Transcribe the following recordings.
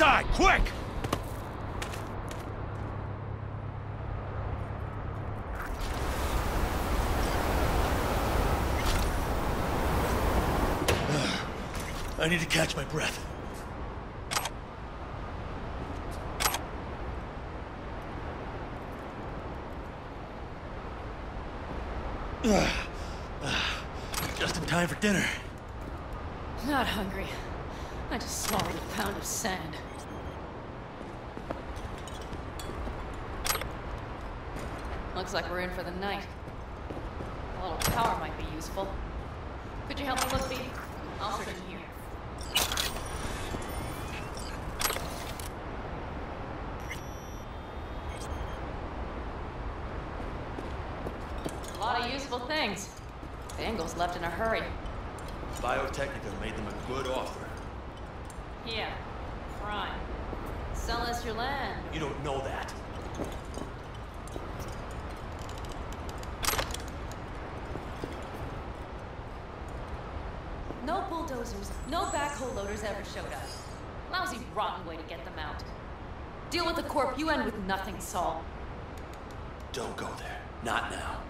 inside, quick! I need to catch my breath. Just in time for dinner. Not hungry. I just swallowed a pound of sand. Looks like we're in for the night. A little power might be useful. Could you help me look? I'll search in here. A lot of useful things. Bangles left in a hurry. Biotechnica made them a good offer. Yeah, crime. Sell us your land. You don't know that. No bulldozers, no backhoe loaders ever showed up. Lousy, rotten way to get them out. Deal with the corp, you end with nothing, Saul. Don't go there. Not now.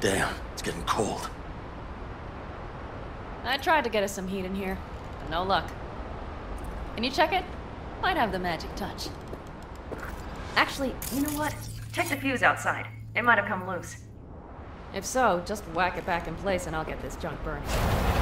Damn, it's getting cold. I tried to get us some heat in here, but no luck. Can you check it? Might have the magic touch. Actually, you know what? Check the fuse outside. It might have come loose. If so, just whack it back in place and I'll get this junk burning.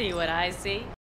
See what I see?